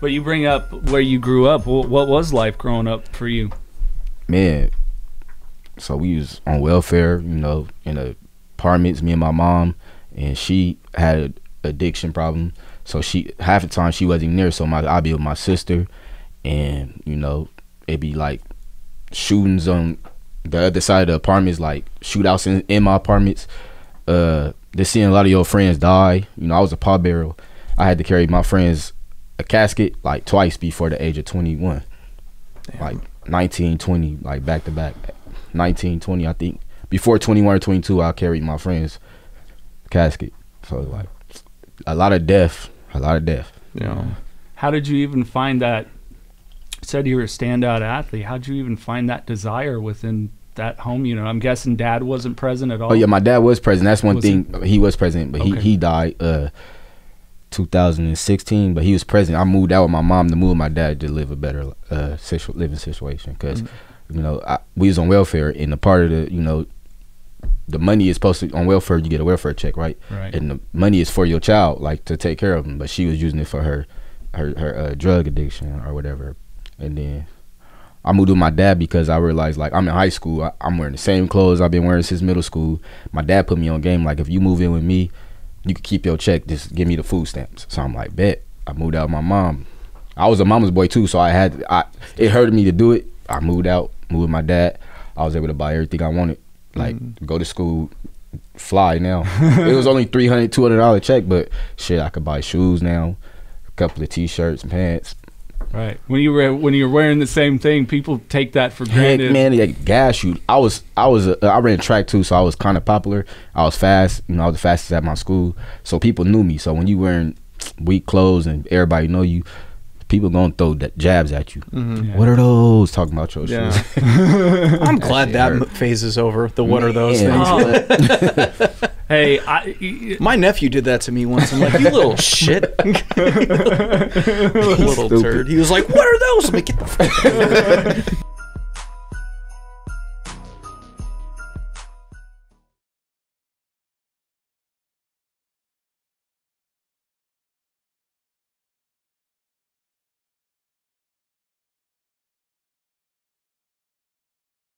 But you bring up where you grew up. What, was life growing up for you? man. So we was on welfare, you know, in the apartments. Me and my mom, and she had an addiction problem. So she half the time she wasn't there. So my I'd be with my sister, and you know it'd be like shootings on the other side of the apartments, like shootouts in, in my apartments. Uh, just seeing a lot of your friends die. You know, I was a pallbearer. I had to carry my friends a casket like twice before the age of twenty one like 19, 20, like back to back. 19, 20, I think. Before 21 or 22, I carried my friend's casket. So, like, a lot of death. A lot of death. Yeah. How did you even find that? Said you were a standout athlete. How did you even find that desire within that home You know, I'm guessing dad wasn't present at all. Oh, yeah, my dad was present. That's one Was thing. He was present, but Okay. he, he died uh 2016, but he was present. I moved out with my mom to move with my dad to live a better uh situ- living situation because you know I, we was on welfare and the part of the you know the money is supposed to on welfare you get a welfare check right Right. and the money is for your child like to take care of them. but she was using it for her her her uh, drug addiction or whatever and then I moved with my dad because I realized like I'm in high school I, I'm wearing the same clothes I've been wearing since middle school my dad put me on game like if you move in with me you can keep your check just give me the food stamps. So I'm like bet. I moved out with my mom. I was a mama's boy too so I had I it hurted me to do it. I moved out moved with my dad. I was able to buy everything I wanted like mm. go to school fly now. It was only 300 200 dollar check but shit I could buy shoes now a couple of t-shirts pants right. When you were when you're wearing the same thing, people take that for Heck, granted. man, they gas you. I was, I was, uh, I ran track too, so I was kind of popular. I was fast, you know, I was the fastest at my school, so people knew me. So when you wearing weak clothes and everybody know you, people gonna throw that jabs at you. Yeah. What are those? Talking about your Yeah. shoes. I'm glad shit that hurt. m- phase is over. The what are those things? Oh. hey, I, y- My nephew did that to me once. I'm like, you little shit. little Stupid. turd. He was like, what are those? I'm like, get the fuck